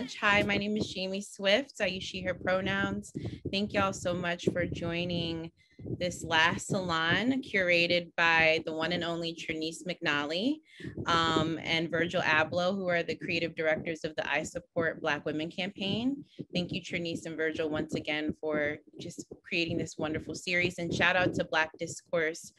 much. Hi, my name is Jamie Swift. I use she, her pronouns. Thank y'all so much for joining this last salon curated by the one and only Trinice McNally um, and Virgil Abloh, who are the creative directors of the I Support Black Women campaign. Thank you, Trinice and Virgil, once again for just creating this wonderful series. And shout out to Black Discourse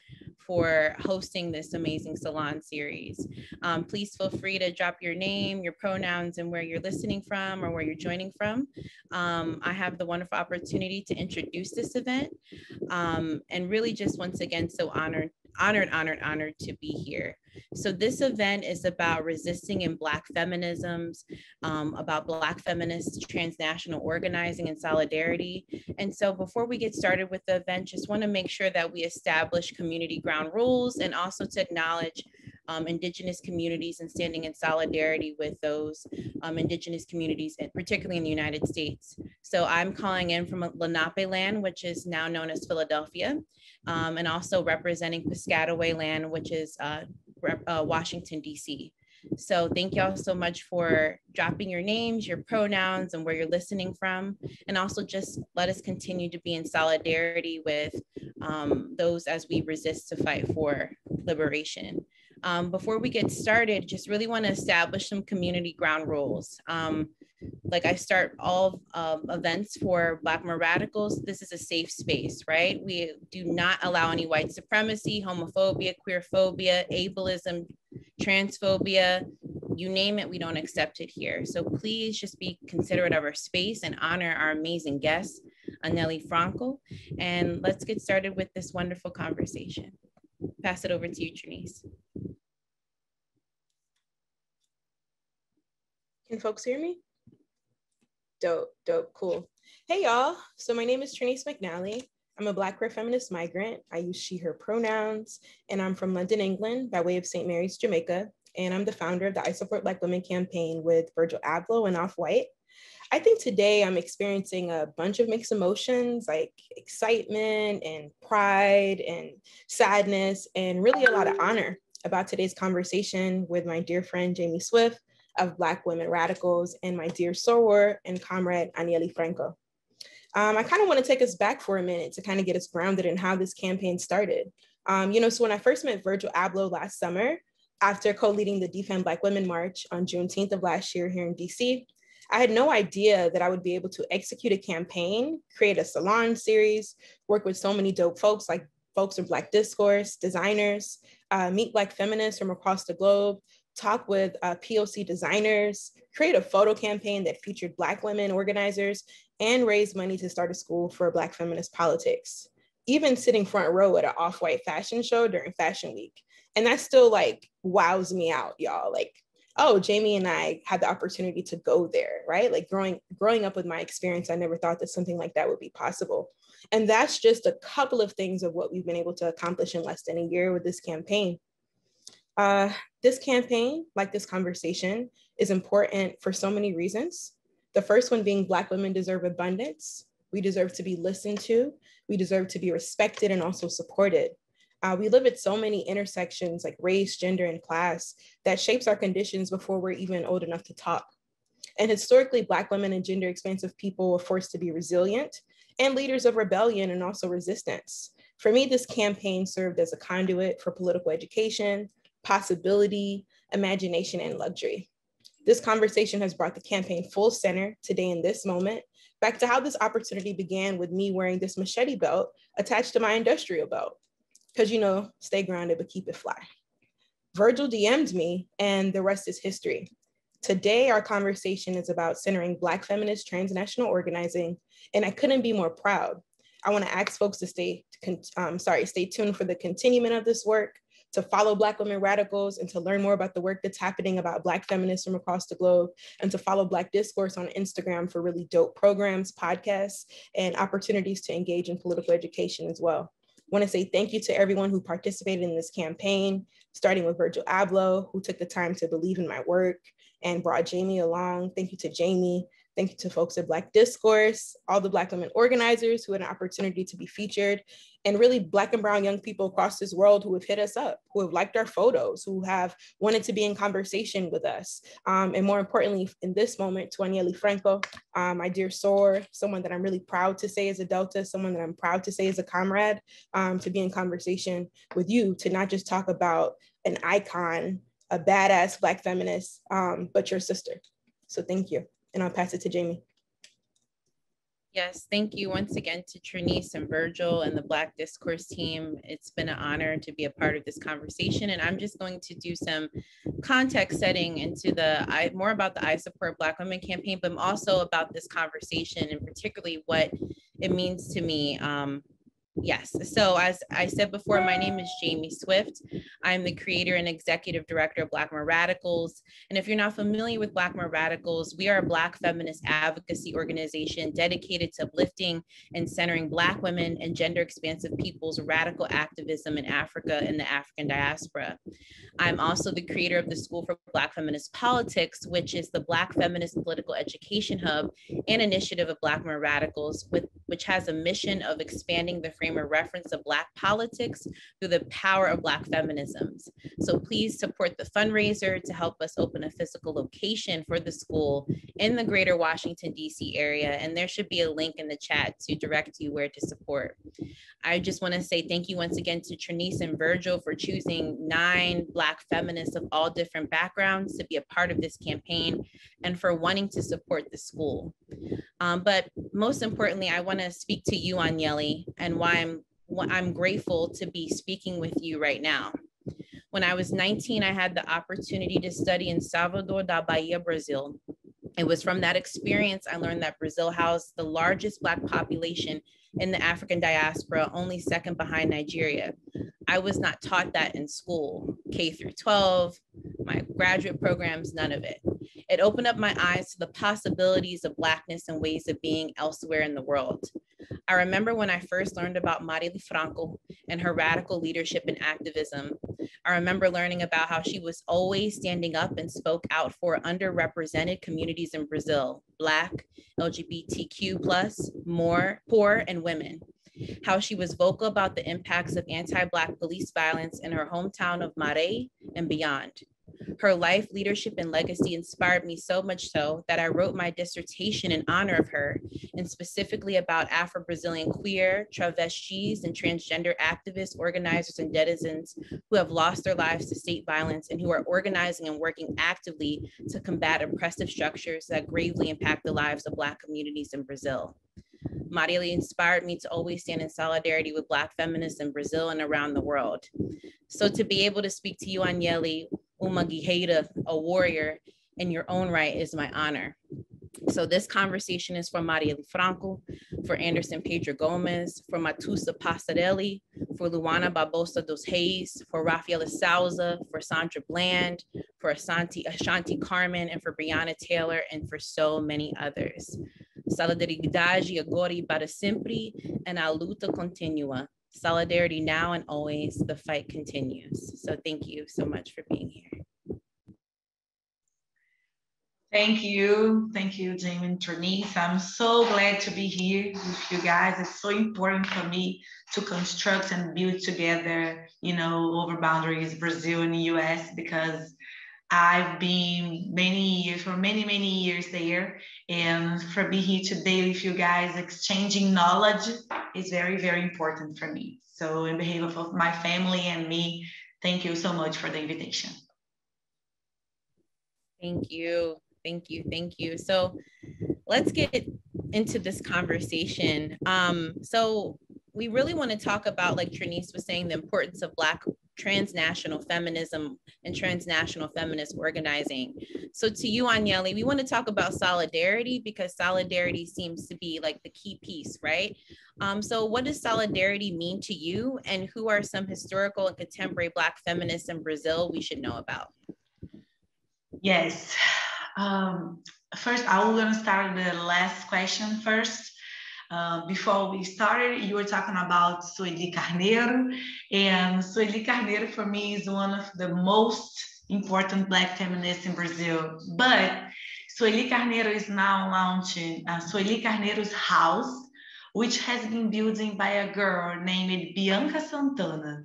for hosting this amazing salon series. Um, please feel free to drop your name, your pronouns, and where you're listening from or where you're joining from. Um, I have the wonderful opportunity to introduce this event um, and really just once again, so honored, honored, honored, honored to be here. So this event is about resisting in Black feminisms, um, about Black feminist transnational organizing and solidarity. And so before we get started with the event, just wanna make sure that we establish community ground rules and also to acknowledge um, Indigenous communities and standing in solidarity with those um, Indigenous communities, and particularly in the United States. So I'm calling in from Lenape land, which is now known as Philadelphia, um, and also representing Piscataway land, which is uh, uh, Washington, D.C. So thank y'all so much for dropping your names, your pronouns, and where you're listening from. And also just let us continue to be in solidarity with um, those as we resist to fight for liberation. Um, before we get started, just really want to establish some community ground rules. Um, like I start all um, events for Black Women Radicals, this is a safe space, right? We do not allow any white supremacy, homophobia, queerphobia, ableism, transphobia, you name it, we don't accept it here. So please just be considerate of our space and honor our amazing guest, Anielle Franco. And let's get started with this wonderful conversation. Pass it over to you, Trinice. Can folks hear me? Dope, dope, cool. Hey y'all, so my name is Trinice McNally. I'm a Black queer feminist migrant. I use she, her pronouns, and I'm from London, England, by way of St. Mary's, Jamaica. And I'm the founder of the I Support Black Women campaign with Virgil Abloh and Off White. I think today I'm experiencing a bunch of mixed emotions like excitement and pride and sadness, and really a lot of honor about today's conversation with my dear friend Jamie Swift, of Black women radicals and my dear soror and comrade Anielle Franco. Um, I kind of want to take us back for a minute to kind of get us grounded in how this campaign started. Um, you know, so when I first met Virgil Abloh last summer, after co-leading the Defend Black Women March on Juneteenth of last year here in DC, I had no idea that I would be able to execute a campaign, create a salon series, work with so many dope folks like folks in Black discourse, designers, uh, meet Black feminists from across the globe, talk with uh, POC designers, create a photo campaign that featured Black women organizers, and raise money to start a school for Black feminist politics. Even sitting front row at an off white fashion show during Fashion Week. And that still like wows me out, y'all. Like, oh, Jamie and I had the opportunity to go there, right? Like growing growing up with my experience, I never thought that something like that would be possible. And that's just a couple of things of what we've been able to accomplish in less than a year with this campaign. Uh, this campaign, like this conversation, is important for so many reasons. The first one being Black women deserve abundance. We deserve to be listened to. We deserve to be respected and also supported. Uh, we live at so many intersections like race, gender, and class that shapes our conditions before we're even old enough to talk. And historically, Black women and gender expansive people were forced to be resilient and leaders of rebellion and also resistance. For me, this campaign served as a conduit for political education, possibility, imagination, and luxury. This conversation has brought the campaign full center today in this moment, back to how this opportunity began with me wearing this machete belt attached to my industrial belt. Because, you know, stay grounded, but keep it fly. Virgil DM'd me, and the rest is history. Today, our conversation is about centering Black feminist transnational organizing, and I couldn't be more proud. I want to ask folks to stay, um, sorry, stay tuned for the continuation of this work to follow Black women radicals and to learn more about the work that's happening about Black feminists from across the globe and to follow Black discourse on Instagram for really dope programs, podcasts, and opportunities to engage in political education as well. I want to say thank you to everyone who participated in this campaign, starting with Virgil Abloh, who took the time to believe in my work and brought Jamie along. Thank you to Jamie, Thank you to folks at Black Discourse, all the Black women organizers who had an opportunity to be featured, and really Black and Brown young people across this world who have hit us up, who have liked our photos, who have wanted to be in conversation with us. Um, and more importantly, in this moment, to Anielle Franco, um, my dear Sor, someone that I'm really proud to say is a Delta, someone that I'm proud to say is a comrade, um, to be in conversation with you, to not just talk about an icon, a badass Black feminist, um, but your sister. So thank you and I'll pass it to Jamie. Yes, thank you once again to Trinice and Virgil and the Black Discourse team. It's been an honor to be a part of this conversation. And I'm just going to do some context setting into the I more about the I Support Black Women campaign, but also about this conversation and particularly what it means to me um, Yes. So as I said before, my name is Jamie Swift. I'm the creator and executive director of Black Women Radicals. And if you're not familiar with Black Women Radicals, we are a Black feminist advocacy organization dedicated to uplifting and centering Black women and gender expansive people's radical activism in Africa and the African diaspora. I'm also the creator of the School for Black Feminist Politics, which is the Black Feminist Political Education Hub and initiative of Black Women Radicals, with, which has a mission of expanding the frame of reference of Black politics through the power of Black feminisms. So please support the fundraiser to help us open a physical location for the school in the greater Washington, D.C. area. And there should be a link in the chat to direct you where to support. I just want to say thank you once again to Trinice and Virgil for choosing nine Black feminists of all different backgrounds to be a part of this campaign and for wanting to support the school. Um, but most importantly, I want to speak to you, Anielle, and why I'm, I'm grateful to be speaking with you right now. When I was 19, I had the opportunity to study in Salvador da Bahia, Brazil. It was from that experience I learned that Brazil housed the largest Black population in the African diaspora, only second behind Nigeria. I was not taught that in school, K through 12, my graduate programs, none of it. It opened up my eyes to the possibilities of Blackness and ways of being elsewhere in the world. I remember when I first learned about Marielle Franco and her radical leadership and activism. I remember learning about how she was always standing up and spoke out for underrepresented communities in Brazil, Black, LGBTQ, plus, more, poor, and women. How she was vocal about the impacts of anti Black police violence in her hometown of Maré and beyond. Her life, leadership, and legacy inspired me so much so that I wrote my dissertation in honor of her, and specifically about Afro Brazilian queer, travestis, and transgender activists, organizers, and denizens who have lost their lives to state violence and who are organizing and working actively to combat oppressive structures that gravely impact the lives of Black communities in Brazil. Marielle inspired me to always stand in solidarity with Black feminists in Brazil and around the world. So to be able to speak to you, Anielle, uma mm-hmm. guerreira, a warrior in your own right is my honor. So this conversation is for Marielle Franco, for Anderson Pedro Gomes, for Matheusa Passareli, for Luana Barbosa dos Reis, for Rafaela Souza, for Sandra Bland, for Ashanti, Ashanti Carmon, and for Breonna Taylor, and for so many others. Solidariedade agora e para sempre, and a luta continua. Solidarity now and always, the fight continues. So thank you so much for being here. Thank you. Thank you, Jamie and Trinice. I'm so glad to be here with you guys. It's so important for me to construct and build together, you know, over boundaries, Brazil and the US, because I've been many years, for many, many years there. And for being here today with you guys, exchanging knowledge is very, very important for me. So, in behalf of my family and me, thank you so much for the invitation. Thank you. Thank you. Thank you. So, let's get into this conversation. Um, so, we really want to talk about, like Trinice was saying, the importance of Black transnational feminism and transnational feminist organizing. So to you, Anielle, we want to talk about solidarity because solidarity seems to be like the key piece, right? Um, so what does solidarity mean to you and who are some historical and contemporary Black feminists in Brazil we should know about? Yes. Um, first, I will gonna start the last question first. Uh, before we started, you were talking about Sueli Carneiro, and Sueli Carneiro for me is one of the most important Black feminists in Brazil. But Sueli Carneiro is now launching uh, Sueli Carneiro's house, which has been built by a girl named Bianca Santana.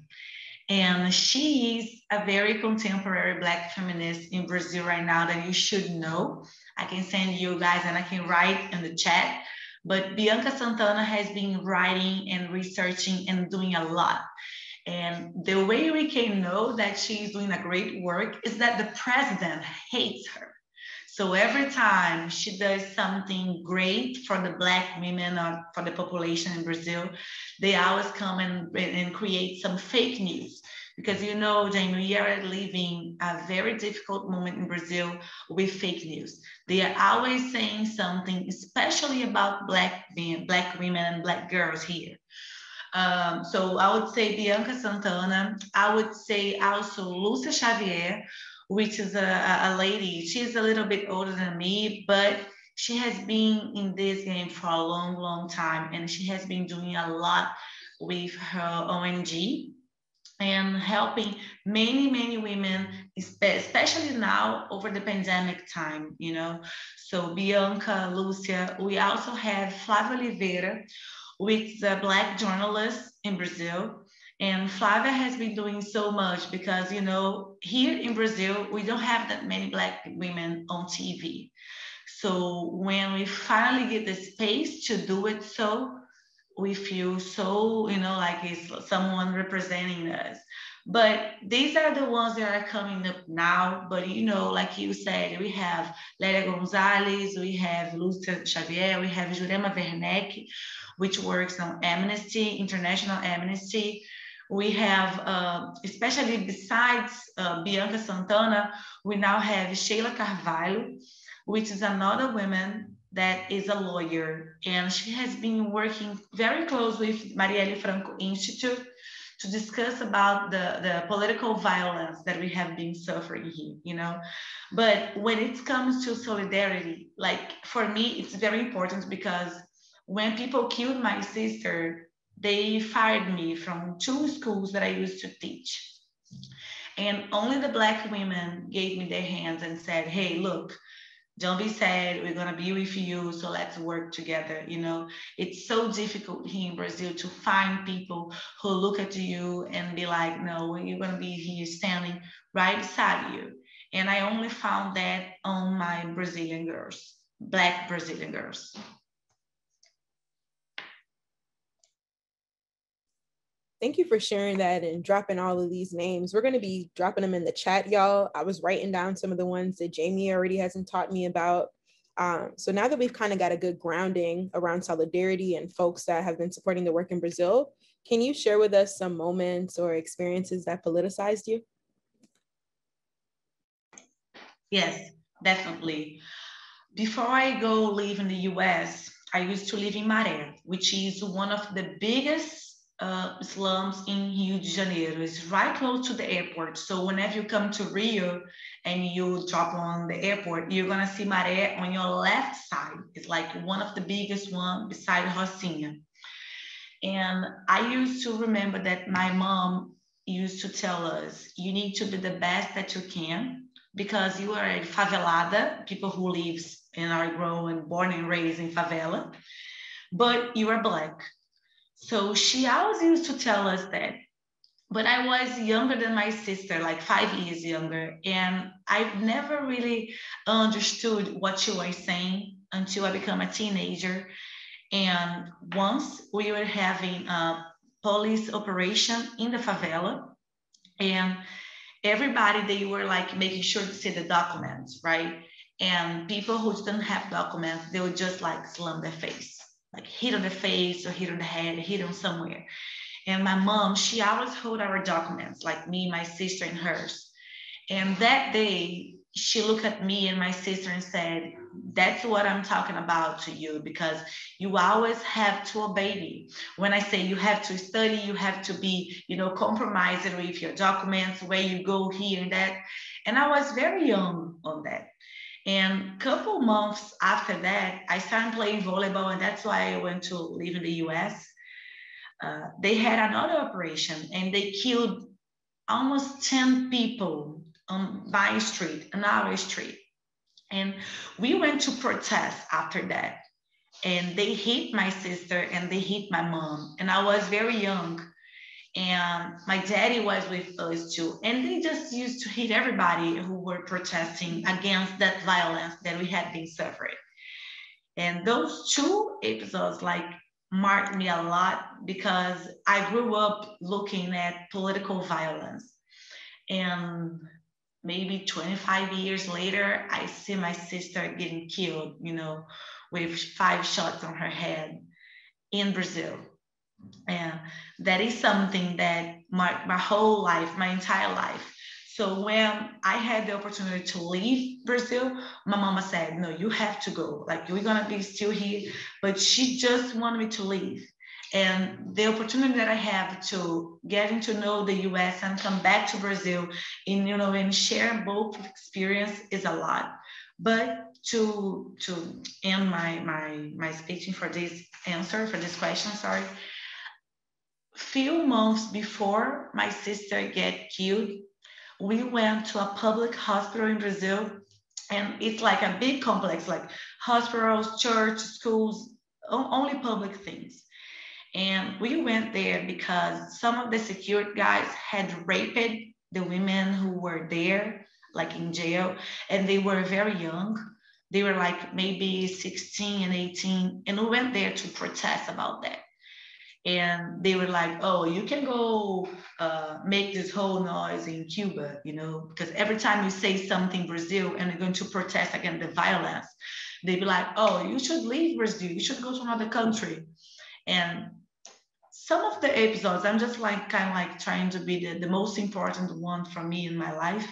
And she is a very contemporary Black feminist in Brazil right now that you should know. I can send you guys and I can write in the chat. But Bianca Santana has been writing and researching and doing a lot. And the way we can know that she's doing a great work is that the president hates her. So every time she does something great for the Black women or for the population in Brazil, they always come and, and create some fake news. Because you know, Jamie, we are living a very difficult moment in Brazil with fake news. They are always saying something, especially about Black men, Black women and Black girls here. Um, so I would say Bianca Santana. I would say also Lucia Xavier, which is a, a lady. She's a little bit older than me, but she has been in this game for a long, long time, and she has been doing a lot with her ONG and helping many, many women, especially now over the pandemic time, you know. So Bianca, Lucia, we also have Flávia Oliveira, with the Black journalist in Brazil. And Flavia has been doing so much because, you know, here in Brazil, we don't have that many Black women on TV. So when we finally get the space to do it so, we feel so, you know, like it's someone representing us. But these are the ones that are coming up now. But you know, like you said, we have Lélia Gonzalez, we have Lúcia Xavier, we have Jurema Werneck, which works on Amnesty, International Amnesty. We have, uh, especially besides uh, Bianca Santana, we now have Sheila Carvalho, which is another woman that is a lawyer. And she has been working very close with Marielle Franco Institute to discuss about the, the political violence that we have been suffering here, you know. But when it comes to solidarity, like for me, it's very important because when people killed my sister, they fired me from two schools that I used to teach. And only the Black women gave me their hands and said, hey, look, don't be sad. We're going to be with you so let's work together you know? It's so difficult here in brazil to find people who look at you and be like no you're going to be here standing right beside you. And i only found that on my brazilian girls black brazilian girls Thank you for sharing that and dropping all of these names. We're going to be dropping them in the chat, y'all. I was writing down some of the ones that Jamie already hasn't taught me about. Um, so now that we've kind of got a good grounding around solidarity and folks that have been supporting the work in Brazil, can you share with us some moments or experiences that politicized you? Yes, definitely. Before I go live in the US, I used to live in Maré, which is one of the biggest uh, slums in Rio de Janeiro. It's right close to the airport. So whenever you come to Rio and you drop on the airport, you're gonna see Maré on your left side. It's like one of the biggest one beside Rocinha. And I used to remember that my mom used to tell us, you need to be the best that you can because you are a favelada, people who lives and are grown, born and raised in favela, but you are black so she always used to tell us that. But I was younger than my sister, like five years younger. And I've never really understood what she was saying until I became a teenager. And once we were having a police operation in the favela, and everybody, they were like making sure to see the documents, right? And people who didn't have documents, they would just like slam their face like hit on the face or hit on the head, hit on somewhere. And my mom, she always hold our documents, like me, my sister, and hers. And that day, she looked at me and my sister and said, That's what I'm talking about to you because you always have to obey me. When I say you have to study, you have to be, you know, compromising with your documents, where you go here and that. And I was very young on that. And a couple months after that, I started playing volleyball, and that's why I went to live in the US. Uh, they had another operation and they killed almost 10 people on my street, on our street. And we went to protest after that. And they hit my sister and they hit my mom. And I was very young. And my daddy was with us too. And they just used to hit everybody who were protesting against that violence that we had been suffering. And those two episodes like marked me a lot because I grew up looking at political violence. And maybe 25 years later, I see my sister getting killed, you know, with five shots on her head in Brazil. And that is something that marked my whole life, my entire life. So when I had the opportunity to leave Brazil, my mama said, no, you have to go. Like we're gonna be still here. But she just wanted me to leave. And the opportunity that I have to getting to know the US and come back to Brazil in, you know, and share both experience is a lot. But to to end my my my speaking for this answer, for this question, sorry. Few months before my sister get killed, we went to a public hospital in Brazil and it's like a big complex, like hospitals, church, schools, only public things. And we went there because some of the security guys had raped the women who were there, like in jail, and they were very young. They were like maybe 16 and 18, and we went there to protest about that. And they were like, oh, you can go uh, make this whole noise in Cuba, you know, because every time you say something Brazil and you're going to protest against the violence, they'd be like, oh, you should leave Brazil, you should go to another country. And some of the episodes, I'm just like kind of like trying to be the, the most important one for me in my life,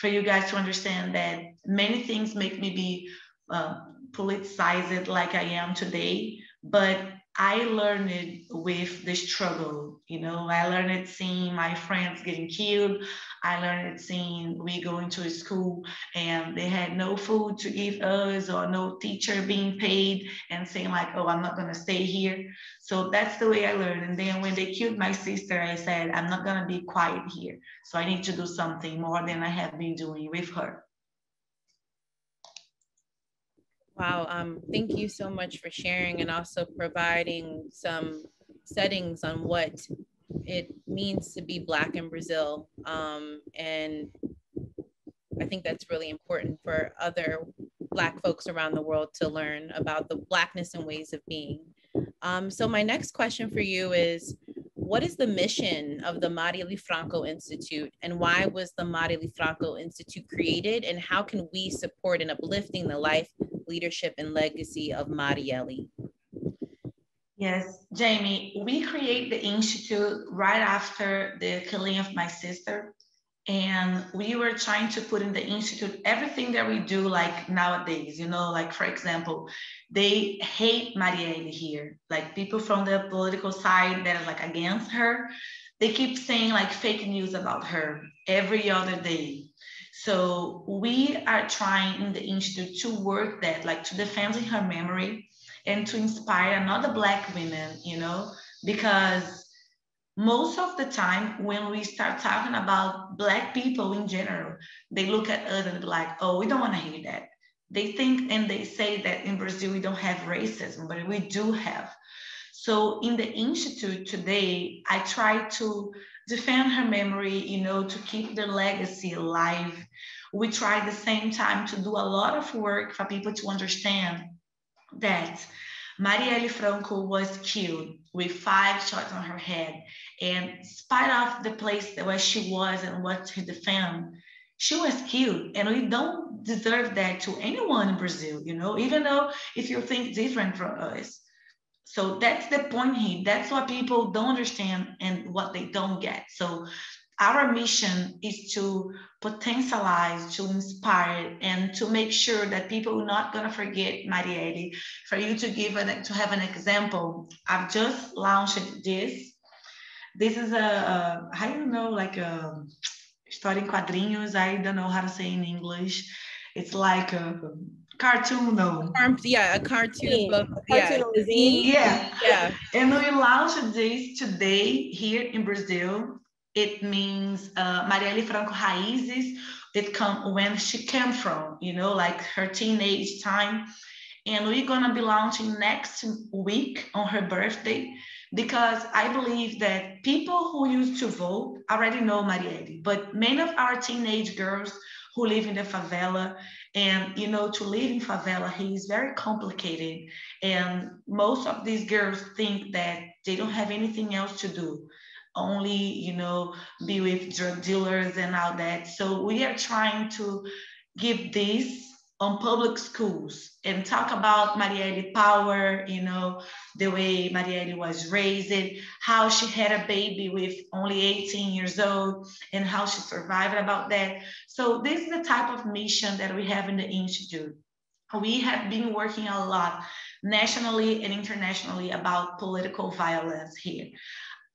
for you guys to understand that many things make me be uh, politicized like I am today, but I learned it with the struggle. You know, I learned it seeing my friends getting killed. I learned it seeing we going to school and they had no food to give us or no teacher being paid and saying like, oh, I'm not gonna stay here. So that's the way I learned. And then when they killed my sister, I said, I'm not gonna be quiet here. So I need to do something more than I have been doing with her. Wow. Um, thank you so much for sharing and also providing some settings on what it means to be Black in Brazil. Um, and I think that's really important for other Black folks around the world to learn about the Blackness and ways of being. Um, so, my next question for you is What is the mission of the Marielle Franco Institute, and why was the Marielle Franco Institute created, and how can we support in uplifting the life leadership and legacy of Marielle? Yes, Jamie, we create the institute right after the killing of my sister. And we were trying to put in the institute everything that we do, like nowadays, you know, like for example, they hate Marielle here. Like people from the political side that are like against her, they keep saying like fake news about her every other day. So we are trying in the institute to work that, like to defend her memory and to inspire another Black women, you know, because most of the time when we start talking about Black people in general, they look at us and be like, oh, we don't want to hear that. They think and they say that in Brazil we don't have racism, but we do have. So in the institute today, I try to defend her memory, you know, to keep the legacy alive. We try the same time to do a lot of work for people to understand that Marielle Franco was killed with five shots on her head. And spite of the place where she was and what she defend, she was killed. And we don't deserve that to anyone in Brazil, you know, even though if you think different from us. So that's the point here. That's what people don't understand and what they don't get. So our mission is to potentialize, to inspire, and to make sure that people are not going to forget Marielle. For you to give an, to have an example, I've just launched this. This is a, I don't know, like a story in quadrinhos. I don't know how to say in English. It's like a cartoon though. Yeah, a cartoon. Book. Yeah. yeah. Yeah. And we launched this today here in Brazil. It means uh, Marielle Franco Raízes, it come when she came from, you know, like her teenage time. And we're gonna be launching next week on her birthday because I believe that people who used to vote already know Marielle, but many of our teenage girls who live in the favela and you know to live in favela he is very complicated and most of these girls think that they don't have anything else to do only you know be with drug dealers and all that. So we are trying to give this on public schools and talk about Marielle power, you know, the way Marielle was raised, how she had a baby with only 18 years old and how she survived about that. So this is the type of mission that we have in the Institute. We have been working a lot nationally and internationally about political violence here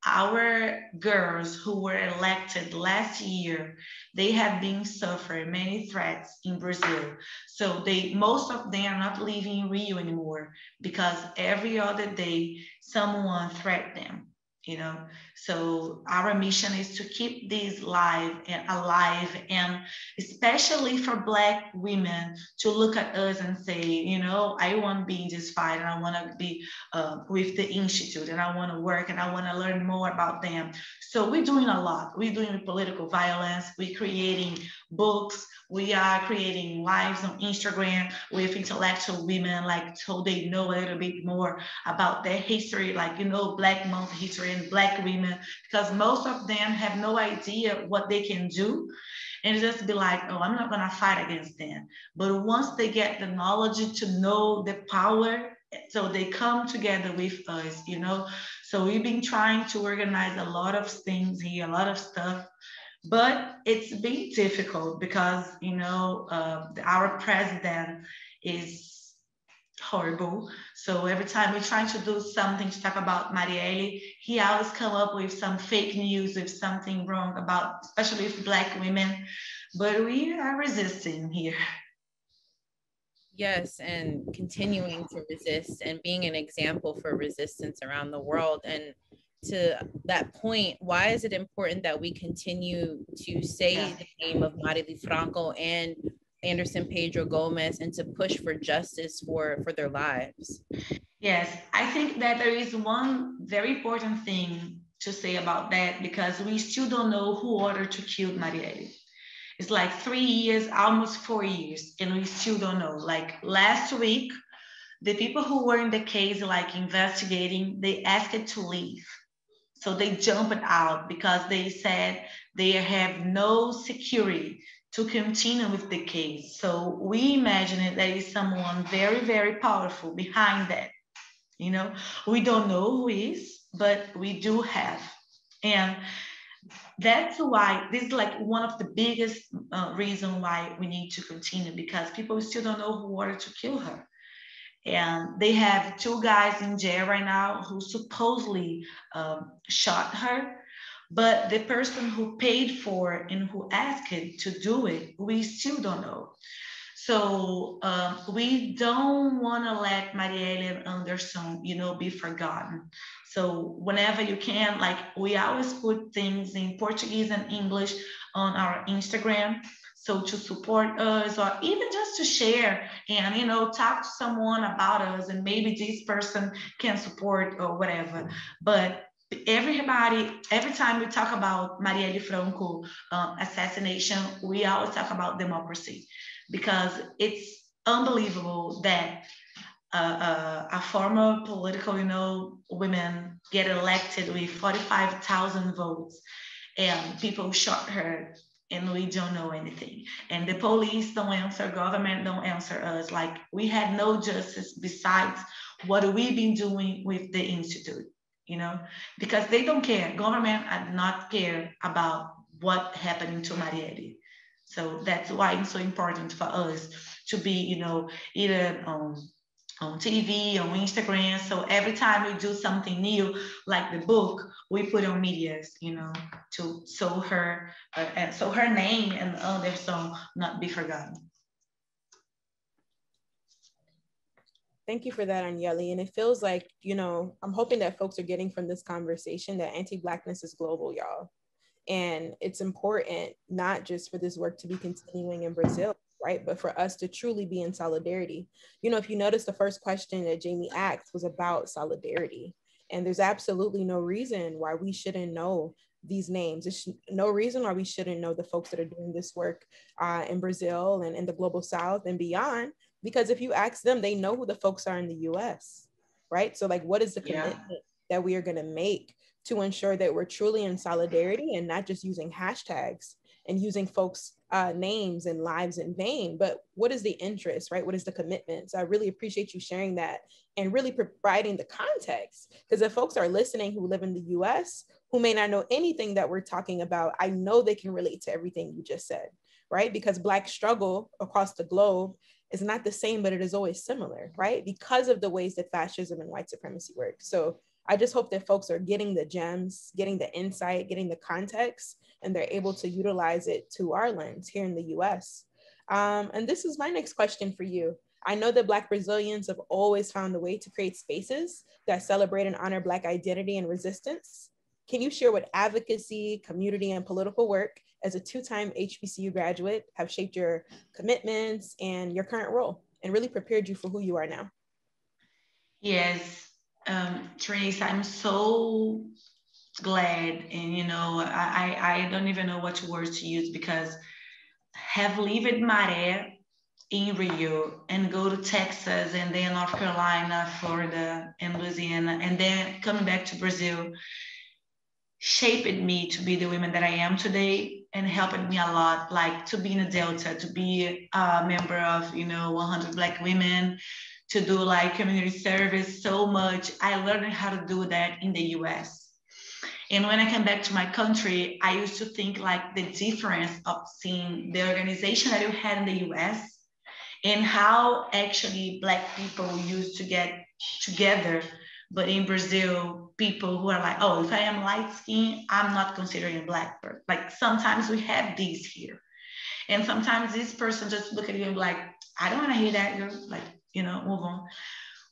our girls who were elected last year, they have been suffering many threats in Brazil. So they most of them are not living in Rio anymore because every other day someone threatened them you know? So our mission is to keep these live and alive and especially for black women to look at us and say you know i want to be in this fight and i want to be uh, with the institute and i want to work and i want to learn more about them. So we're doing a lot. We're doing political violence. We're creating books we are creating lives on Instagram with intellectual women, like so they know a little bit more about their history, like you know, Black Month history and Black women, because most of them have no idea what they can do. And just be like, oh, I'm not gonna fight against them. But once they get the knowledge to know the power, so they come together with us, you know. So we've been trying to organize a lot of things here, a lot of stuff but it's been difficult because you know uh, our president is horrible. So every time we're trying to do something to talk about marielle he always come up with some fake news with something wrong about especially with black women. But we are resisting here. Yes, and continuing to resist and being an example for resistance around the world. And to that point, why is it important that we continue to say yeah. the name of Marielle Franco and Anderson Pedro Gomes and to push for justice for, for their lives? Yes, I think that there is one very important thing to say about that because we still don't know who ordered to kill Marielle. It's like three years, almost four years, and we still don't know. Like last week, the people who were in the case, like investigating, they asked to leave so they jumped out because they said they have no security to continue with the case. So we imagine that there is someone very, very powerful behind that. You know, we don't know who is, but we do have. And that's why this is like one of the biggest uh, reason why we need to continue because people still don't know who wanted to kill her and they have two guys in jail right now who supposedly um, shot her. But the person who paid for it and who asked it to do it we still don't know. So um, we don't want to let Marielle Anderson, you know, be forgotten. So whenever you can, like we always put things in Portuguese and English on our Instagram so to support us or even just to share and, you know, talk to someone about us and maybe this person can support or whatever. But everybody, every time we talk about Marielle Franco uh, assassination, we always talk about democracy because it's unbelievable that uh, uh, a former political, you know, women get elected with 45,000 votes and people shot her and we don't know anything. And the police don't answer, government don't answer us. Like we had no justice besides what we've been doing with the institute, you know, because they don't care. Government are not care about what happened to Marielle. So that's why it's so important for us to be, you know, either um, on TV, on Instagram. So every time we do something new, like the book, we put on medias, you know, to so her uh, and so her name and other song not be forgotten. Thank you for that, Anielle. And it feels like, you know, I'm hoping that folks are getting from this conversation that anti-blackness is global, y'all. And it's important not just for this work to be continuing in Brazil, right? But for us to truly be in solidarity. You know, if you notice, the first question that Jamie asked was about solidarity. And there's absolutely no reason why we shouldn't know these names. There's no reason why we shouldn't know the folks that are doing this work uh, in Brazil and in the global south and beyond. Because if you ask them, they know who the folks are in the US, right? So, like, what is the commitment yeah. that we are going to make to ensure that we're truly in solidarity and not just using hashtags and using folks' uh, names and lives in vain, but what is the interest, right? What is the commitment? So I really appreciate you sharing that and really providing the context. Because if folks are listening who live in the US, who may not know anything that we're talking about, I know they can relate to everything you just said, right? Because Black struggle across the globe is not the same, but it is always similar, right? Because of the ways that fascism and white supremacy work. So I just hope that folks are getting the gems, getting the insight, getting the context, and they're able to utilize it to our lens here in the US. Um, and this is my next question for you. I know that Black Brazilians have always found a way to create spaces that celebrate and honor Black identity and resistance. Can you share what advocacy, community, and political work as a two-time HBCU graduate have shaped your commitments and your current role and really prepared you for who you are now? Yes, um, Trace, I'm so glad, and you know, I, I don't even know what words to use because have lived Maré in Rio and go to Texas and then North Carolina, Florida, and Louisiana, and then coming back to Brazil shaped me to be the woman that I am today and helped me a lot, like to be in a Delta, to be a member of, you know, 100 Black women, to do like community service so much. I learned how to do that in the US. And when I came back to my country, I used to think like the difference of seeing the organization that you had in the US and how actually Black people used to get together. But in Brazil, people who are like, oh, if I am light skinned, I'm not considering a Black person. Like sometimes we have these here. And sometimes this person just look at you and be like, I don't want to hear that. You're like, you know, move on.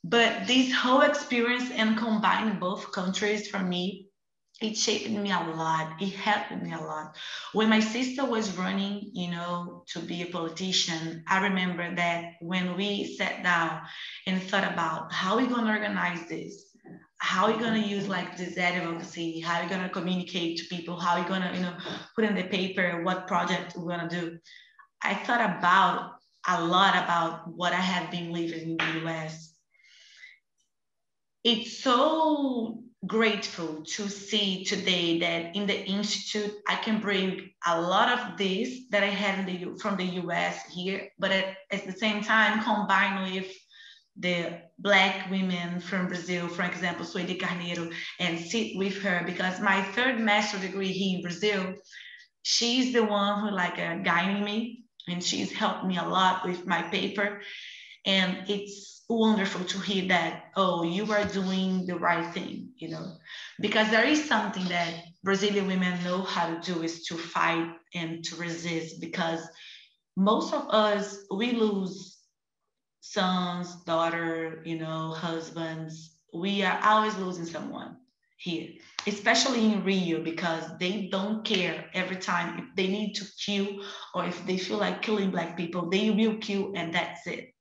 But this whole experience and combining both countries for me, it shaped me a lot. It helped me a lot. When my sister was running, you know, to be a politician, I remember that when we sat down and thought about how we're going to organize this, how are you going to use like this advocacy? How are you going to communicate to people? How are you going to, you know, put in the paper what project we're going to do? I thought about a lot about what I have been living in the US. It's so grateful to see today that in the institute I can bring a lot of this that I had the, from the US here, but at, at the same time combine with the black women from Brazil, for example, Sueli Carneiro, and sit with her because my third master degree here in Brazil, she's the one who like uh, guiding me and she's helped me a lot with my paper. And it's wonderful to hear that, oh, you are doing the right thing, you know, because there is something that Brazilian women know how to do is to fight and to resist because most of us, we lose sons, daughter, you know, husbands. We are always losing someone here, especially in Rio, because they don't care every time if they need to kill or if they feel like killing Black people, they will kill and that's it.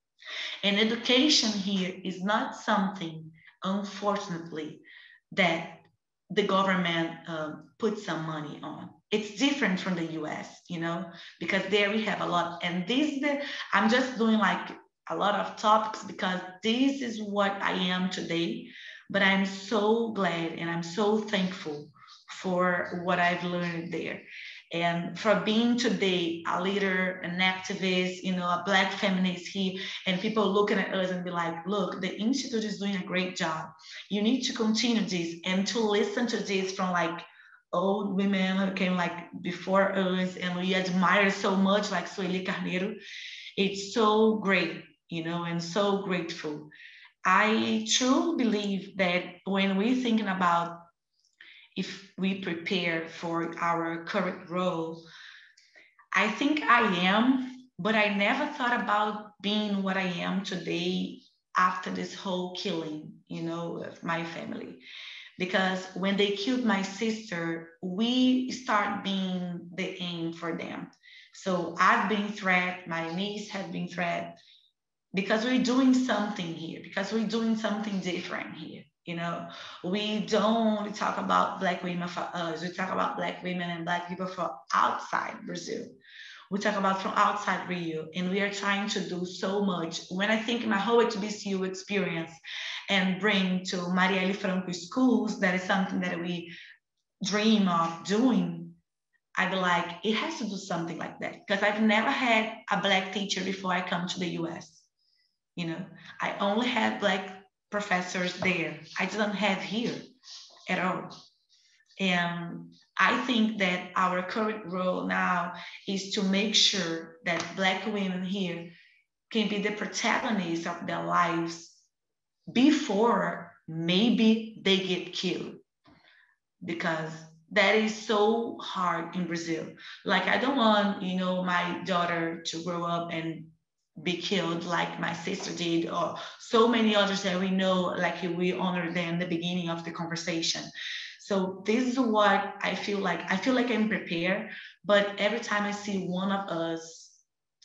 And education here is not something, unfortunately, that the government um, puts some money on. It's different from the US, you know, because there we have a lot. And this, the, I'm just doing like a lot of topics because this is what I am today. But I'm so glad and I'm so thankful for what I've learned there. And for being today a leader, an activist, you know, a Black feminist here, and people looking at us and be like, look, the Institute is doing a great job. You need to continue this and to listen to this from like old women who came like before us and we admire so much, like Sueli Carneiro. It's so great, you know, and so grateful. I truly believe that when we're thinking about if we prepare for our current role, I think I am, but I never thought about being what I am today after this whole killing, you know, of my family. because when they killed my sister, we start being the aim for them. So I've been threatened, my niece has been threatened because we're doing something here, because we're doing something different here. You know, we don't talk about Black women for us, we talk about Black women and Black people from outside Brazil. We talk about from outside Rio, and we are trying to do so much. When I think my whole HBCU experience and bring to Marielle Franco schools, that is something that we dream of doing. I'd be like, it has to do something like that because I've never had a black teacher before I come to the US. You know, I only had black professors there. I didn't have here at all. And I think that our current role now is to make sure that Black women here can be the protagonists of their lives before maybe they get killed. Because that is so hard in Brazil. Like, I don't want, you know, my daughter to grow up and be killed like my sister did or so many others that we know like we honored them the beginning of the conversation. So this is what i feel like i feel like i'm prepared but every time i see one of us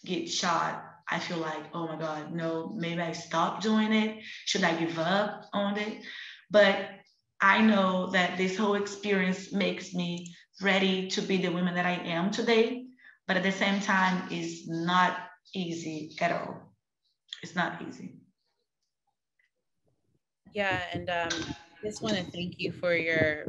get shot i feel like oh my god no maybe i stop doing it. Should i give up on it? But i know that this whole experience makes me ready to be the woman that i am today but at the same time is not easy at all. It's not easy. Yeah, and um, I just want to thank you for your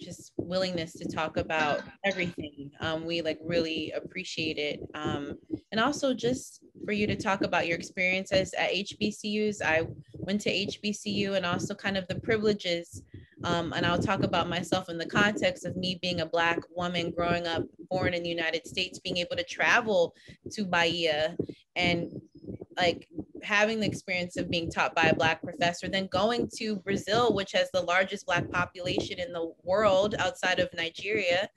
just willingness to talk about everything. Um, we like really appreciate it. Um, and also just for you to talk about your experiences at HBCUs. I went to HBCU and also kind of the privileges um, and I'll talk about myself in the context of me being a Black woman growing up, born in the United States, being able to travel to Bahia and like having the experience of being taught by a Black professor, then going to Brazil, which has the largest Black population in the world outside of Nigeria,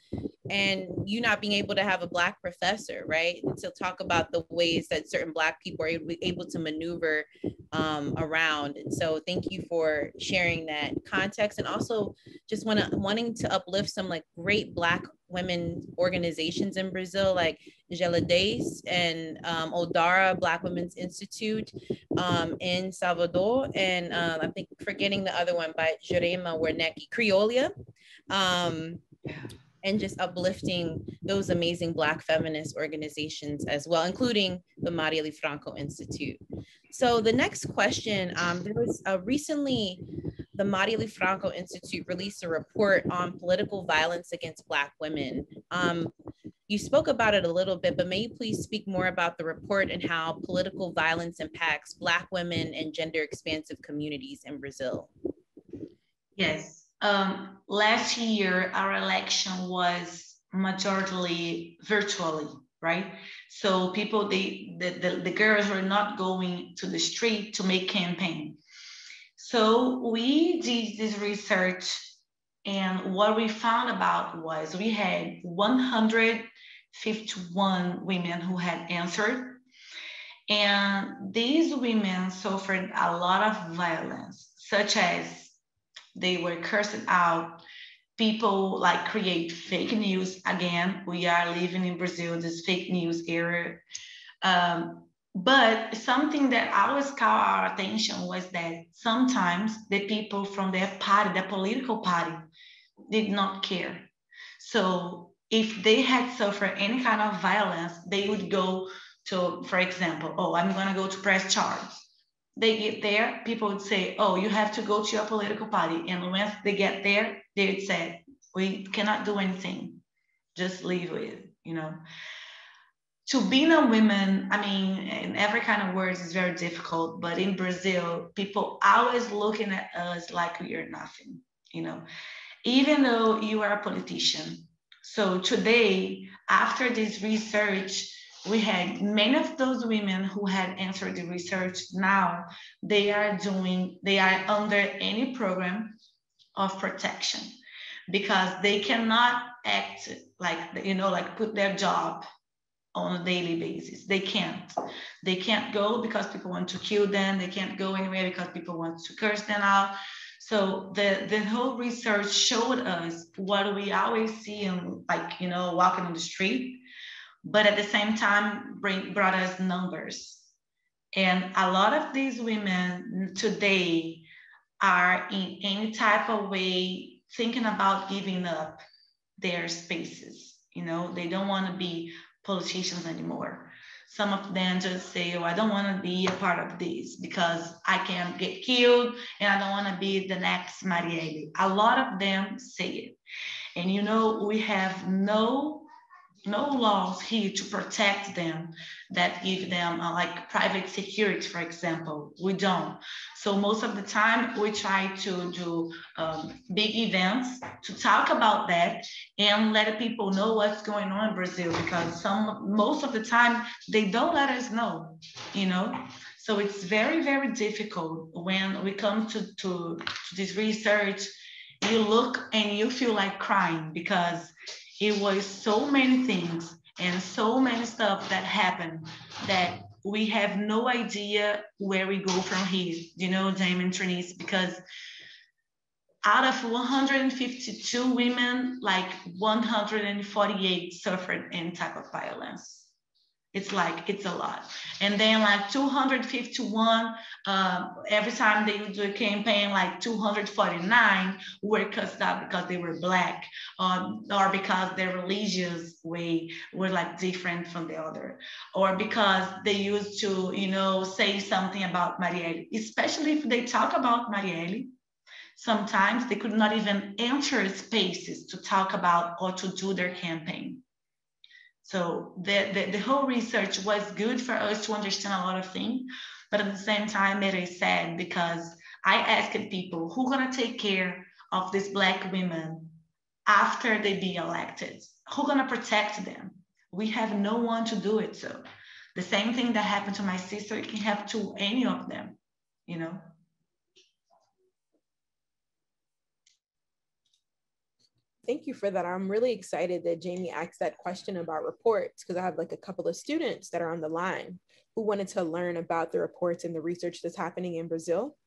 and you not being able to have a black professor right to talk about the ways that certain black people are able to maneuver um, around. And so thank you for sharing that context. And also just want to wanting to uplift some like great black women organizations in brazil like Geledés and um, odara black women's institute um, in salvador. And uh, i think forgetting the other one by Jurema Werneck Criola um, and just uplifting those amazing Black feminist organizations as well, including the Marielle Franco Institute. So the next question, um, there was uh, recently the Marielle Franco Institute released a report on political violence against Black women. Um, you spoke about it a little bit, but may you please speak more about the report and how political violence impacts Black women and gender expansive communities in Brazil? Yes, um, last year our election was majorly virtually, right? So people, they, the, the, the girls were not going to the street to make campaign. So we did this research and what we found about was we had 151 women who had answered. And these women suffered a lot of violence, such as they were cursing out. People like create fake news. Again, we are living in Brazil, this fake news era. Um, but something that always caught our attention was that sometimes the people from their party, the political party, did not care. So if they had suffered any kind of violence, they would go to, for example, oh, I'm going to go to press charges they get there, people would say, oh, you have to go to your political party. And once they get there, they would say, we cannot do anything. Just leave it, you know. To being a woman, I mean, in every kind of words is very difficult, but in Brazil, people always looking at us like we are nothing, you know, even though you are a politician. So today, after this research, we had many of those women who had answered the research now they are doing they are under any program of protection because they cannot act like you know like put their job on a daily basis. They can't. They can't go because people want to kill them. They can't go anywhere because people want to curse them out. So the, the whole research showed us what we always see in like, you know, walking on the street, but at the same time bring, brought us numbers. And a lot of these women today are in any type of way thinking about giving up their spaces. You know, they don't want to be politicians anymore. Some of them just say, oh, I don't want to be a part of this because I can get killed and I don't want to be the next Marielle. A lot of them say it. And you know, we have no no laws here to protect them that give them uh, like private security, for example. We don't. So most of the time we try to do um, big events to talk about that and let people know what's going on in Brazil because some most of the time they don't let us know, you know. So it's very, very difficult when we come to, to, to this research, you look and you feel like crying because it was so many things and so many stuff that happened that we have no idea where we go from here, you know, Damon Trinice, because out of 152 women, like 148 suffered any type of violence. It's like, it's a lot. And then like 251, uh, every time they do a campaign, like 249 were cussed out because they were black um, or because their religious way were like different from the other, or because they used to, you know, say something about Marielle, especially if they talk about Marielle, sometimes they could not even enter spaces to talk about or to do their campaign. So the, the, the, whole research was good for us to understand a lot of things, but at the same time, it is sad because I asked people who gonna take care of these black women after they be elected? Who gonna protect them? We have no one to do it. So the same thing that happened to my sister, it can happen to any of them, you know? Thank you for that. I'm really excited that Jamie asked that question about reports because I have like a couple of students that are on the line who wanted to learn about the reports and the research that's happening in Brazil.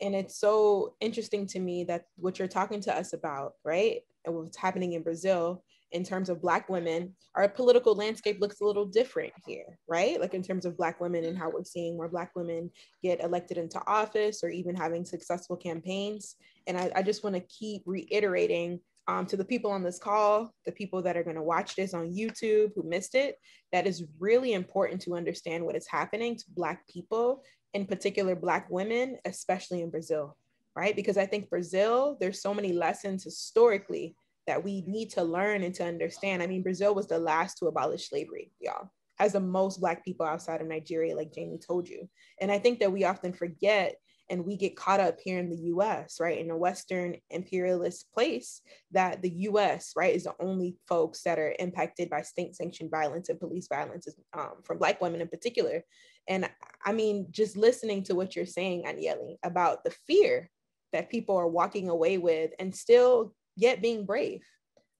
And it's so interesting to me that what you're talking to us about, right? And what's happening in Brazil in terms of Black women, our political landscape looks a little different here, right? Like in terms of Black women and how we're seeing more Black women get elected into office or even having successful campaigns. And I, I just want to keep reiterating um, to the people on this call, the people that are going to watch this on YouTube who missed it, that is really important to understand what is happening to Black people, in particular Black women, especially in Brazil, right? Because I think Brazil, there's so many lessons historically that we need to learn and to understand. I mean, Brazil was the last to abolish slavery, y'all, has the most Black people outside of Nigeria, like Jamie told you. And I think that we often forget and we get caught up here in the US, right, in a Western imperialist place, that the US, right, is the only folks that are impacted by state sanctioned violence and police violence um, from Black women in particular. And I mean, just listening to what you're saying, Anielle, about the fear that people are walking away with and still yet being brave,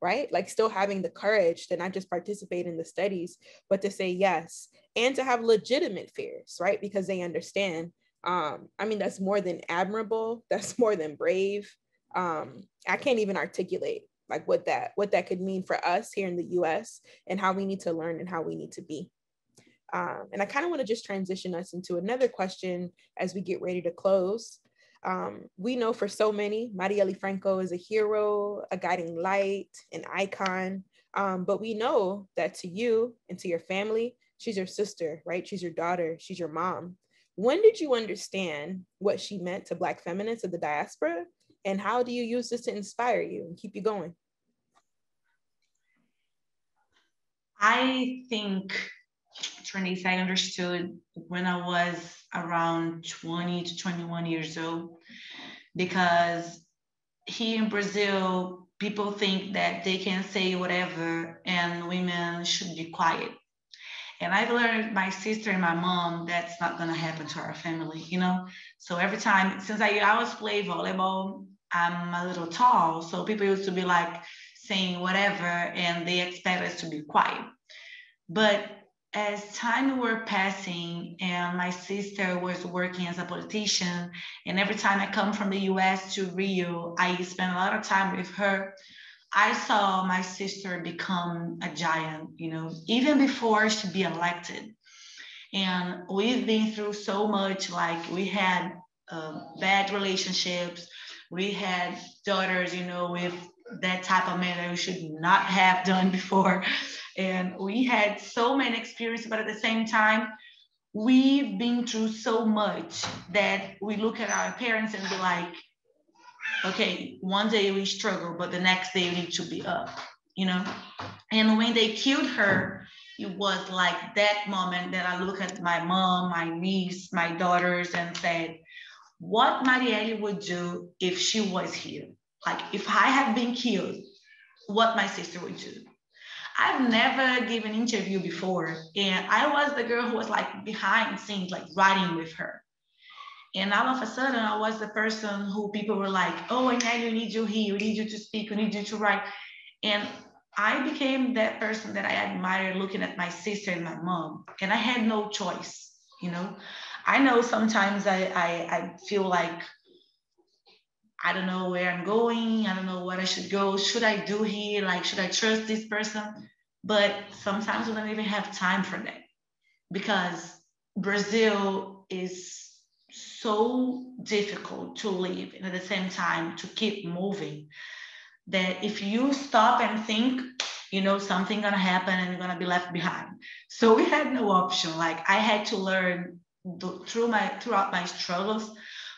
right? Like still having the courage to not just participate in the studies, but to say yes and to have legitimate fears, right? Because they understand um i mean that's more than admirable that's more than brave. Um i can't even articulate like what that what that could mean for us here in the us and how we need to learn and how we need to be. Um, and i kind of want to just transition us into another question as we get ready to close. Um, we know for so many marielle franco is a hero a guiding light an icon. Um, but we know that to you and to your family she's your sister right? She's your daughter she's your mom when did you understand what she meant to Black feminists of the diaspora? And how do you use this to inspire you and keep you going? I think, Trinice, I understood when I was around 20 to 21 years old, because here in Brazil, people think that they can say whatever and women should be quiet. And I've learned my sister and my mom, that's not gonna happen to our family, you know? So every time, since I always play volleyball, I'm a little tall. So people used to be like saying whatever and they expect us to be quiet. But as time were passing and my sister was working as a politician and every time i come from the us to rio i spend a lot of time with her i saw my sister become a giant you know even before she be elected. And we've been through so much like we had uh, bad relationships. We had daughters you know with that type of man that we should not have done before. And we had so many experiences, but at the same time, we've been through so much that we look at our parents and be like, okay, one day we struggle, but the next day we need to be up, you know? And when they killed her, it was like that moment that I look at my mom, my niece, my daughters, and said, what Marielle would do if she was here. Like if I had been killed, what my sister would do. I've never given interview before. And I was the girl who was like behind scenes, like writing with her. And all of a sudden, I was the person who people were like, oh, and now we need you here, we need you to speak, we need you to write. And I became that person that I admired looking at my sister and my mom. And I had no choice, you know. I know sometimes I, I, I feel like I don't know where I'm going. I don't know what I should go. Should I do here? Like, should I trust this person? But sometimes we don't even have time for that because Brazil is so difficult to live and at the same time to keep moving that if you stop and think, you know, something gonna happen and you're gonna be left behind. So we had no option. Like I had to learn through my throughout my struggles,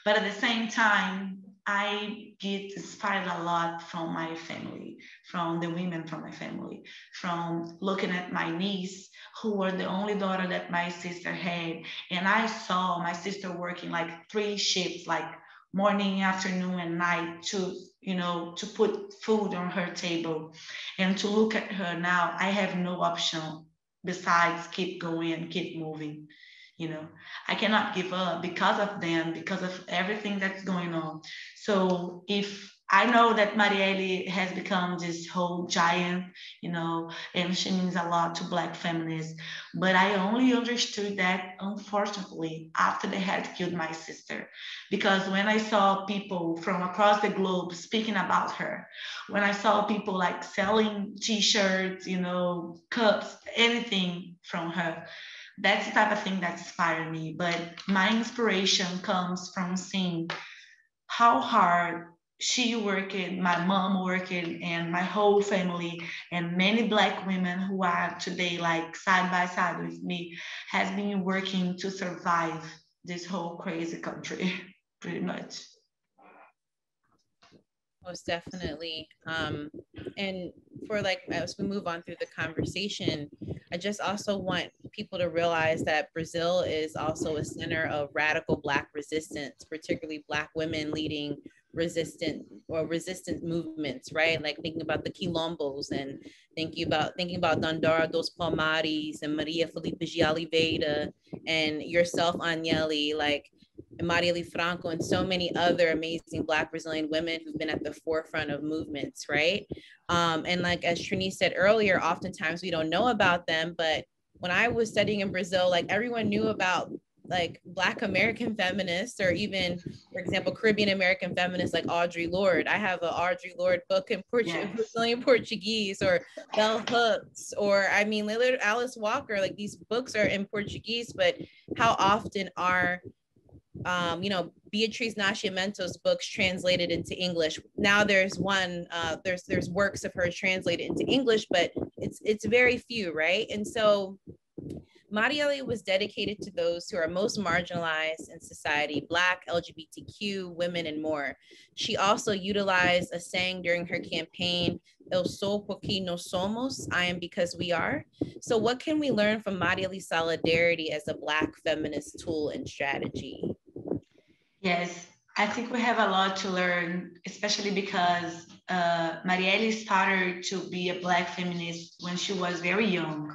but at the same time, I get inspired a lot from my family, from the women from my family, from looking at my niece, who were the only daughter that my sister had. And I saw my sister working like three shifts, like morning, afternoon, and night to, you know, to put food on her table. And to look at her now, I have no option besides keep going and keep moving you know i cannot give up because of them because of everything that's going on so if I know that Marielle has become this whole giant, you know, and she means a lot to Black feminists. But I only understood that, unfortunately, after they had killed my sister. Because when I saw people from across the globe speaking about her, when I saw people like selling t shirts, you know, cups, anything from her, that's the type of thing that inspired me. But my inspiration comes from seeing how hard she working, my mom working, and my whole family, and many Black women who are today like side by side with me, has been working to survive this whole crazy country, pretty much. Most definitely. Um, and for like as we move on through the conversation, I just also want people to realize that Brazil is also a center of radical Black resistance, particularly Black women leading resistant or resistant movements, right? Like thinking about the quilombos and thinking about thinking about Dandara dos Palmares and Maria Felipa de Oliveira and yourself, Anielle, like Marielle Franco and so many other amazing Black Brazilian women who've been at the forefront of movements, right? Um, and like as Trini said earlier, oftentimes we don't know about them, but when I was studying in Brazil, like everyone knew about like Black American feminists, or even, for example, Caribbean American feminists like Audre Lorde. I have an Audre Lorde book in Portuguese, yes. Brazilian Portuguese, or Bell Hooks, or I mean, Alice Walker. Like these books are in Portuguese, but how often are um, you know, Beatriz Nascimento's books translated into English. Now there's one, uh, there's there's works of hers translated into English, but it's it's very few, right? And so Marielle was dedicated to those who are most marginalized in society, Black, LGBTQ, women, and more. She also utilized a saying during her campaign, Eu sou porque nós somos, I am because we are. So what can we learn from Marielle's solidarity as a Black feminist tool and strategy? Yes, I think we have a lot to learn, especially because uh, Marielle started to be a Black feminist when she was very young.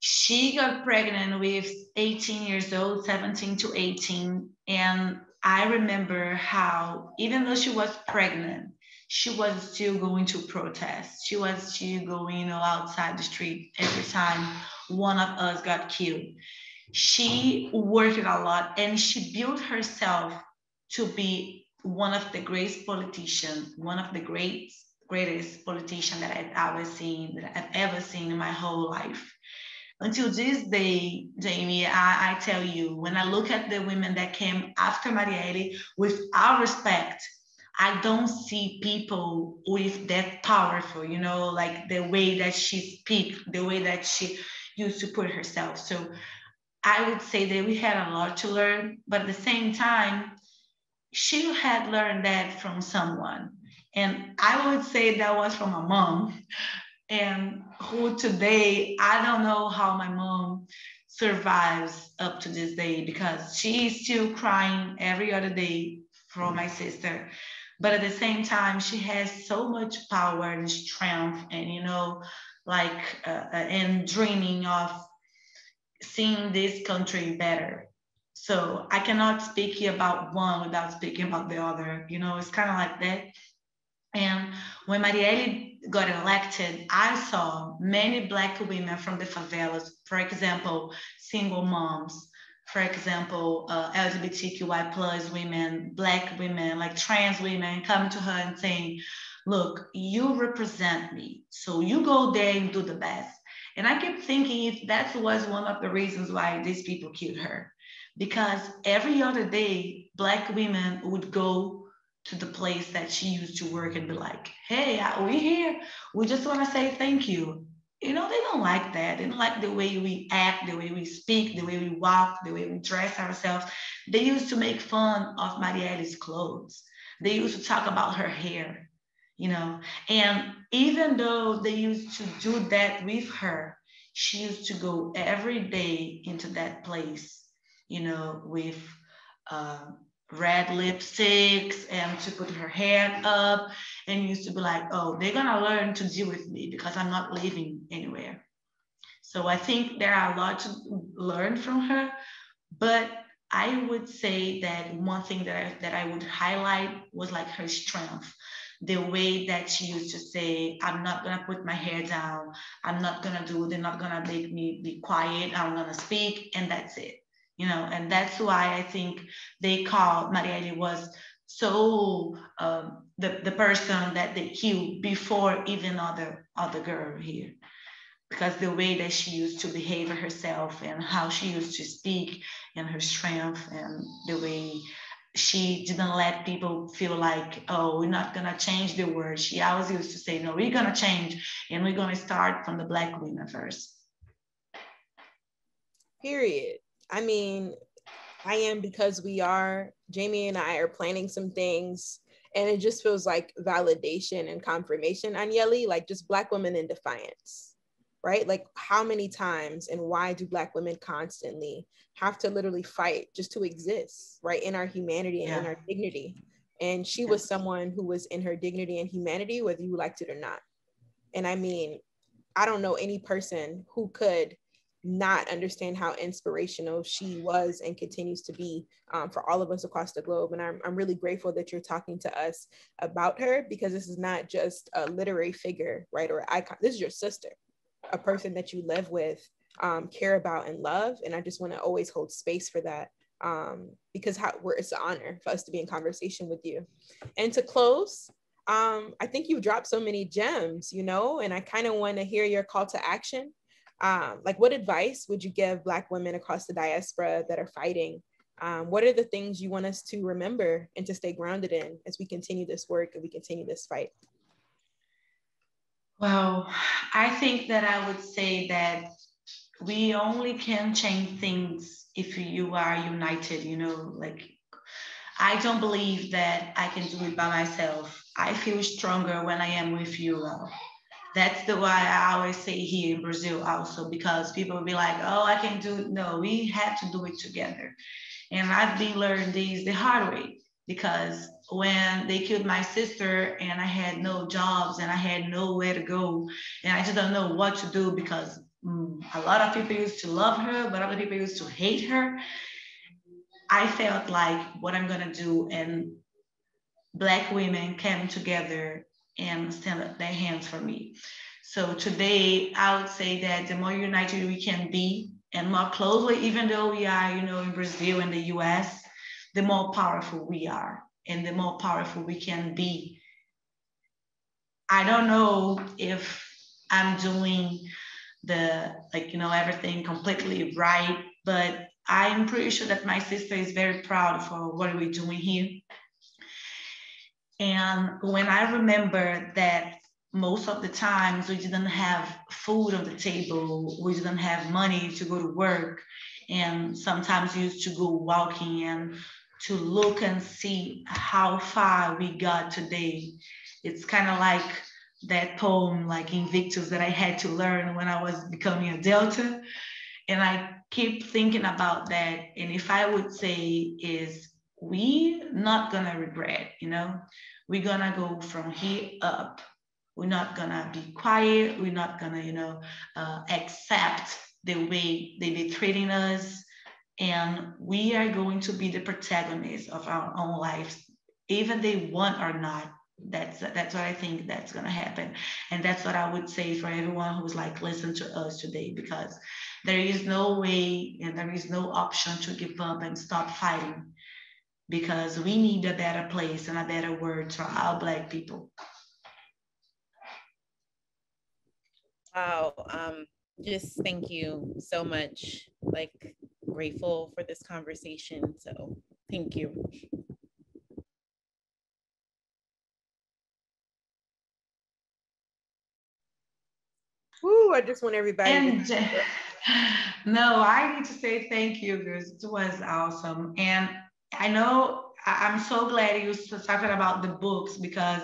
She got pregnant with 18 years old, 17 to 18. And I remember how, even though she was pregnant, she was still going to protest. She was still going, you know, outside the street every time one of us got killed. She worked a lot and she built herself to be one of the greatest politicians, one of the great, greatest politician that I've ever seen, that I've ever seen in my whole life. Until this day, Jamie, I, I tell you, when I look at the women that came after Marielle, with our respect, I don't see people with that powerful, you know, like the way that she speak, the way that she used to put herself. So I would say that we had a lot to learn, but at the same time, she had learned that from someone. And I would say that was from my mom. And who today, I don't know how my mom survives up to this day because she's still crying every other day for my sister. But at the same time she has so much power and strength and you know like uh, uh, and dreaming of seeing this country better. So i cannot speak about one without speaking about the other you know it's kind of like that. And when marielle got elected i saw many black women from the favelas for example single moms for example, uh, LGBTQI plus women, Black women, like trans women coming to her and saying, look, you represent me. So you go there and do the best. And I kept thinking if that was one of the reasons why these people killed her. Because every other day, Black women would go to the place that she used to work and be like, hey, we here. We just want to say thank you you know, they don't like that. They don't like the way we act, the way we speak, the way we walk, the way we dress ourselves. They used to make fun of Marielle's clothes. They used to talk about her hair, you know. And even though they used to do that with her, she used to go every day into that place, you know, with uh, red lipsticks and to put her hair up and used to be like, oh, they're gonna learn to deal with me because I'm not living anywhere. So I think there are a lot to learn from her, but I would say that one thing that I, that I would highlight was like her strength. The way that she used to say, I'm not gonna put my hair down. I'm not gonna do, they're not gonna make me be quiet. I'm gonna speak and that's it you know, and that's why I think they call Marielle was so um, the, the person that they killed before even other other girl here because the way that she used to behave herself and how she used to speak and her strength and the way she didn't let people feel like, oh, we're not gonna change the world. She always used to say, no, we're gonna change and we're gonna start from the black women first. Period. I mean, I am because we are. Jamie and I are planning some things, and it just feels like validation and confirmation Anielle, like just Black women in defiance, right? Like, how many times and why do Black women constantly have to literally fight just to exist, right? In our humanity and yeah. in our dignity. And she was someone who was in her dignity and humanity, whether you liked it or not. And I mean, I don't know any person who could not understand how inspirational she was and continues to be um, for all of us across the globe. And I'm, I'm really grateful that you're talking to us about her because this is not just a literary figure, right? Or icon. This is your sister, a person that you live with, um, care about, and love. And I just want to always hold space for that um, because how, we're, it's an honor for us to be in conversation with you. And to close, um, I think you've dropped so many gems, you know, and I kind of want to hear your call to action um, like what advice would you give black women across the diaspora that are fighting? Um, what are the things you want us to remember and to stay grounded in as we continue this work and we continue this fight? Well i think that i would say that we only can change things if you are united you know like i don't believe that i can do it by myself. I feel stronger when i am with you that's the why I always say here in Brazil also, because people will be like, oh, I can do it. No, we have to do it together. And I've been learning these the hard way because when they killed my sister and I had no jobs and I had nowhere to go and I just don't know what to do because mm, a lot of people used to love her, but other people used to hate her. I felt like what I'm gonna do and black women came together and stand up their hands for me. So today, I would say that the more united we can be and more closely, even though we are, you know, in Brazil and the US, the more powerful we are and the more powerful we can be. I don't know if I'm doing the, like, you know, everything completely right, but I'm pretty sure that my sister is very proud for what we're doing here. And when I remember that most of the times we didn't have food on the table, we didn't have money to go to work, and sometimes used to go walking and to look and see how far we got today. It's kind of like that poem, like Invictus, that I had to learn when I was becoming a Delta. And I keep thinking about that. And if I would say is we not gonna regret, you know, we're gonna go from here up we're not gonna be quiet. We're not gonna, you know, uh, accept the way they be treating us. And we are going to be the protagonists of our own lives, even they want or not. That's that's what I think that's gonna happen. And that's what I would say for everyone who's like listen to us today, because there is no way and there is no option to give up and stop fighting because we need a better place and a better world for our black people. Wow. Um, just thank you so much. Like grateful for this conversation. So thank you. Woo, I just want everybody. And, to- no, I need to say thank you because it was awesome. And I know I'm so glad you talking about the books because,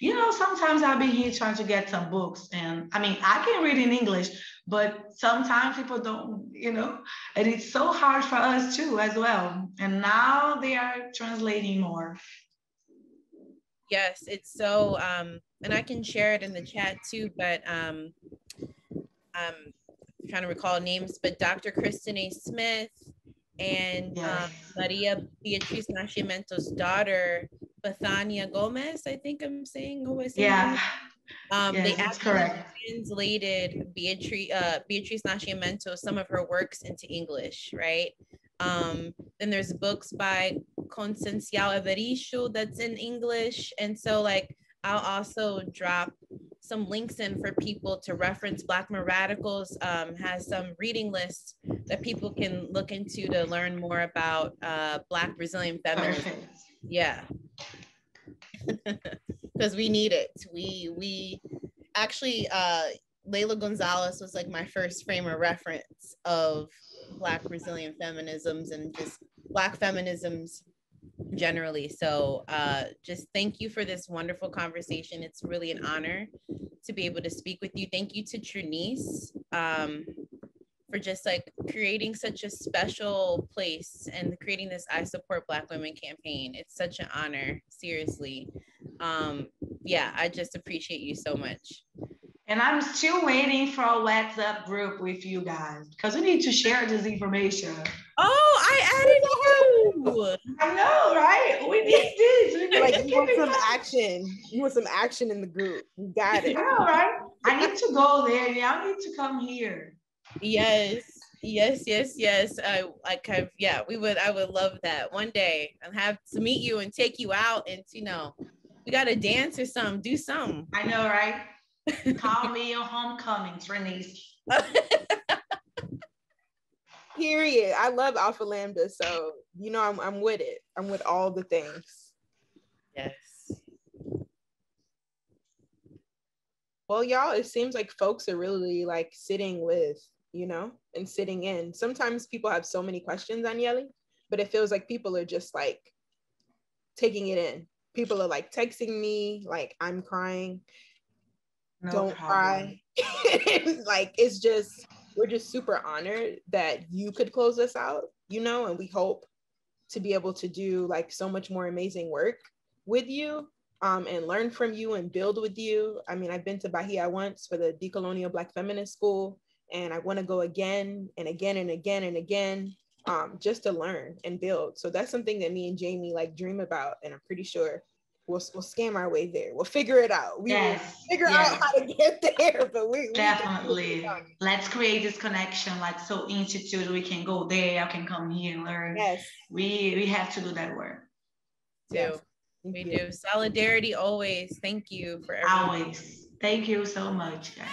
you know, sometimes I'll be here trying to get some books. And I mean, I can read in English, but sometimes people don't, you know, and it's so hard for us too, as well. And now they are translating more. Yes, it's so, um, and I can share it in the chat too, but um, um, I'm trying to recall names, but Dr. Christen A. Smith, and um, Maria Beatriz Nascimento's daughter, Bethania Gomes, I think I'm saying who was yeah. Um, yes, they actually correct. translated Beatriz, uh, Beatriz Nascimento, some of her works into English, right? Um, then there's books by Conceição Evaristo that's in English. And so like I'll also drop some links in for people to reference Black Women Radicals um, has some reading lists that people can look into to learn more about uh, Black Brazilian feminism. Yeah, because we need it. We we actually uh, Lélia Gonzalez was like my first frame of reference of Black Brazilian feminisms and just Black feminisms generally. So uh, just thank you for this wonderful conversation. It's really an honor to be able to speak with you. Thank you to Trinice um, for just like creating such a special place and creating this I Support Black Women campaign. It's such an honor, seriously. Um, yeah, I just appreciate you so much. And I'm still waiting for a WhatsApp group with you guys because we need to share this information. Oh, I added you. I know, right? We need this. We need like you want some action. You want some action in the group. You got it. I know, right? I need to go there. Y'all need to come here. Yes. Yes, yes, yes. I like have yeah, we would I would love that one day and have to meet you and take you out and you know, we gotta dance or something, do something. I know, right? Call me your homecoming, Trinice. Period. I love Alpha Lambda, so you know I'm I'm with it. I'm with all the things. Yes. Well, y'all, it seems like folks are really like sitting with, you know, and sitting in. Sometimes people have so many questions Anielle, but it feels like people are just like taking it in. People are like texting me, like I'm crying. No Don't problem. cry. like it's just we're just super honored that you could close us out, you know, and we hope to be able to do like so much more amazing work with you um, and learn from you and build with you. I mean, I've been to Bahia once for the Decolonial Black Feminist School, and I want to go again and again and again and again um, just to learn and build. So that's something that me and Jamie like dream about, and I'm pretty sure we'll, we'll scam our way there. We'll figure it out. We yes. will figure yes. out how to get there, but we definitely we let's create this connection. Like so institute, we can go there, I can come here and learn. Yes. We we have to do that work. Do. Yes. We you. do. Solidarity always. Thank you for everything. Always. Thank you so much, guys.